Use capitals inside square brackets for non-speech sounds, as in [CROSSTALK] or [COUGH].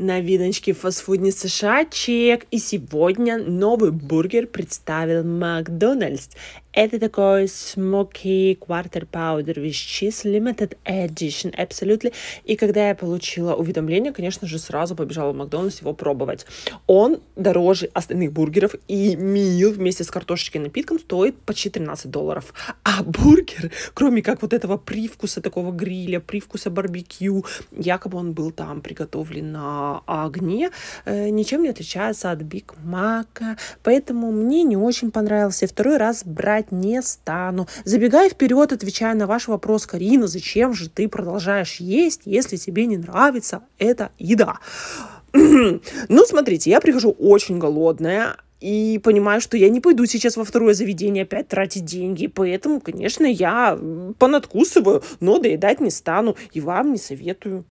Новиночки в фастфудне США чек. И сегодня новый бургер представил Макдональдс. Это такой smoky quarter powder with cheese limited edition, абсолютно. И когда я получила уведомление, конечно же, сразу побежала в Макдональдс его пробовать. Он дороже остальных бургеров, и мил вместе с картошечкой и напитком стоит почти 13 долларов. А бургер, кроме как вот этого привкуса такого гриля, привкуса барбекю, якобы он был там приготовлен на огне, э, ничем не отличается от Биг Мака. Поэтому мне не очень понравился. Второй раз брать брать не стану. Забегая вперед, отвечая на ваш вопрос, Карина, зачем же ты продолжаешь есть, если тебе не нравится эта еда? [CLEARS THROAT] ну, смотрите, я прихожу очень голодная, и понимаю, что я не пойду сейчас во второе заведение опять тратить деньги. Поэтому, конечно, я понадкусываю, но доедать не стану и вам не советую.